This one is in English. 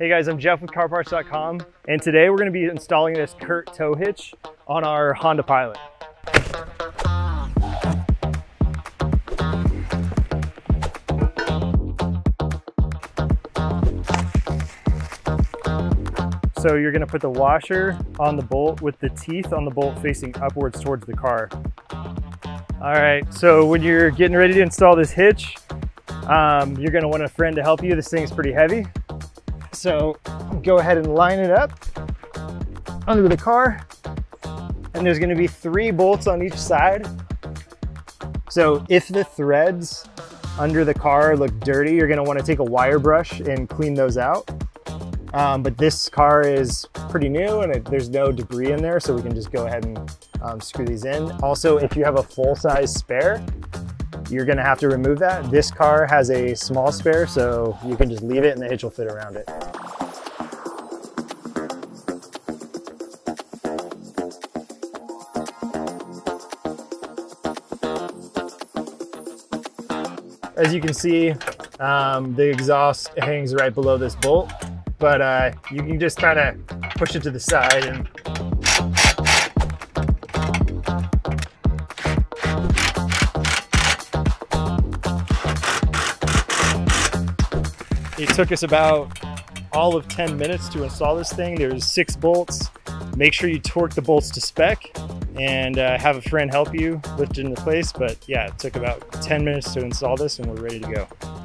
Hey guys, I'm Jeff with CarParts.com, and today we're going to be installing this CURT tow hitch on our Honda Pilot. So you're going to put the washer on the bolt with the teeth on the bolt facing upwards towards the car. All right, so when you're getting ready to install this hitch, um, you're going to want a friend to help you. This thing's pretty heavy. So go ahead and line it up under the car. And there's gonna be three bolts on each side. So if the threads under the car look dirty, you're gonna wanna take a wire brush and clean those out. Um, but this car is pretty new and it, there's no debris in there, so we can just go ahead and um, screw these in. Also, if you have a full size spare, you're gonna have to remove that. This car has a small spare, so you can just leave it and the hitch will fit around it. As you can see, um, the exhaust hangs right below this bolt, but uh, you can just kind of push it to the side and It took us about all of 10 minutes to install this thing. There's six bolts. Make sure you torque the bolts to spec and uh, have a friend help you lift it into place. But yeah, it took about 10 minutes to install this and we're ready to go.